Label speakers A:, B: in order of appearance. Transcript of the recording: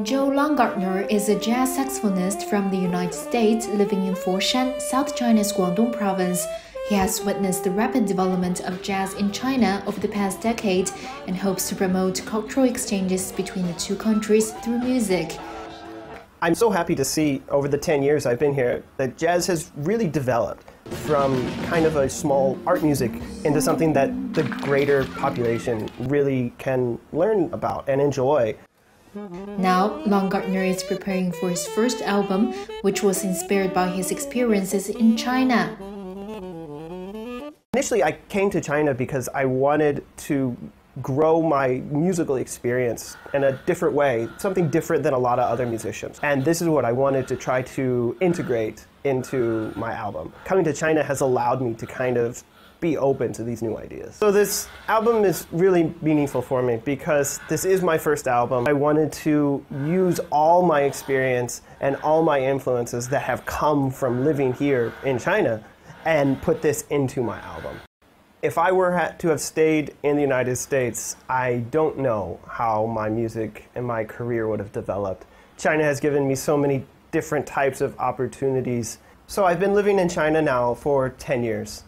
A: Joe Longardner is a jazz saxophonist from the United States living in Foshan, South China's Guangdong province. He has witnessed the rapid development of jazz in China over the past decade and hopes to promote cultural exchanges between the two countries through music.
B: I'm so happy to see over the 10 years I've been here that jazz has really developed from kind of a small art music into something that the greater population really can learn about and enjoy.
A: Now, Longardner is preparing for his first album, which was inspired by his experiences in China.
B: Initially, I came to China because I wanted to grow my musical experience in a different way, something different than a lot of other musicians. And this is what I wanted to try to integrate into my album. Coming to China has allowed me to kind of be open to these new ideas. So this album is really meaningful for me because this is my first album. I wanted to use all my experience and all my influences that have come from living here in China and put this into my album. If I were to have stayed in the United States, I don't know how my music and my career would have developed. China has given me so many different types of opportunities. So I've been living in China now for 10 years,